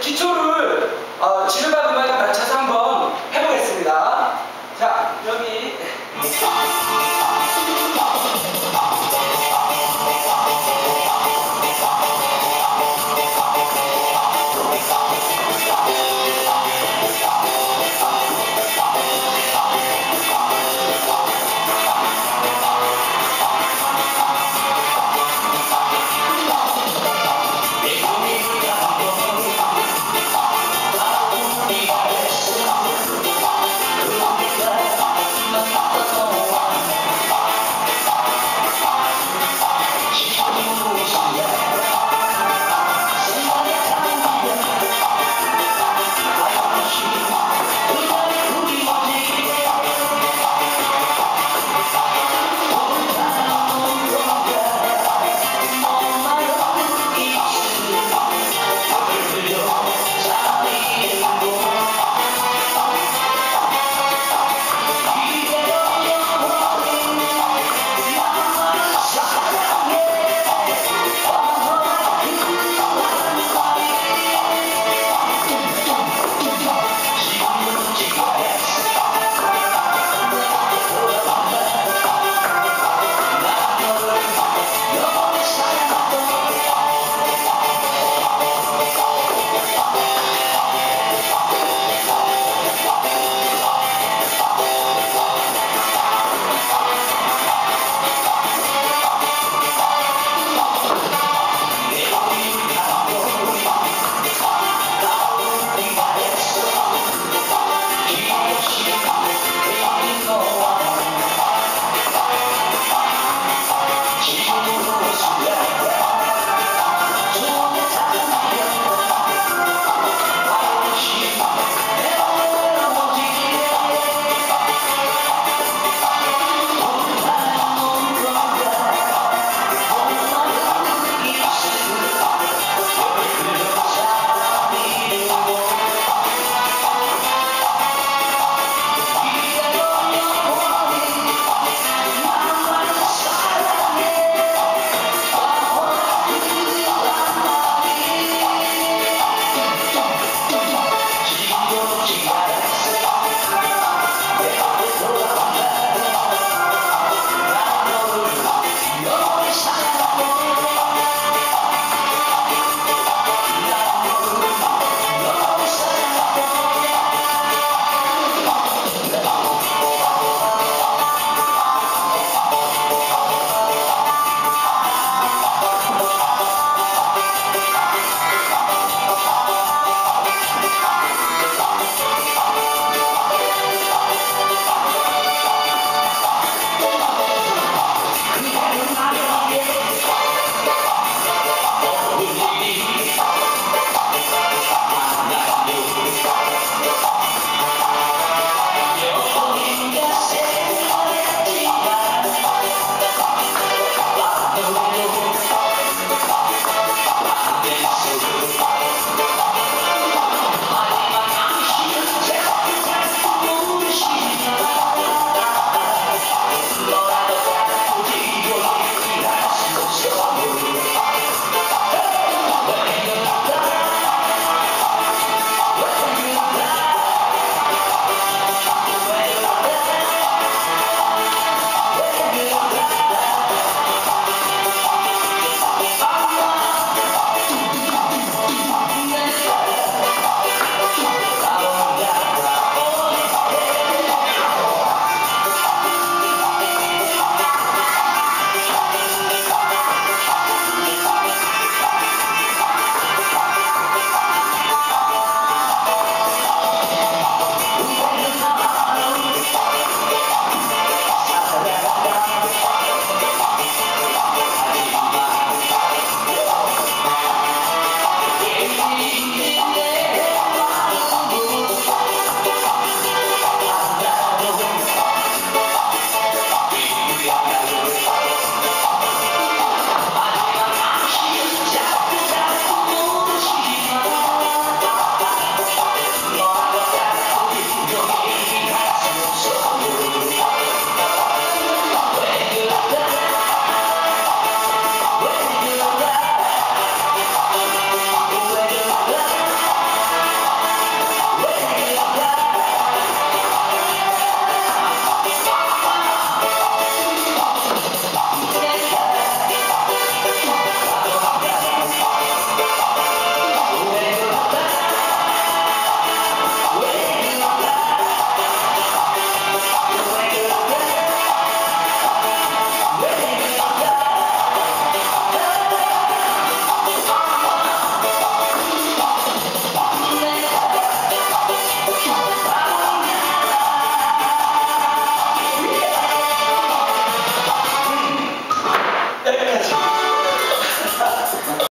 기초를 어, 지르받은 말에 맞춰서 한번 해보겠습니다. 자, 여기.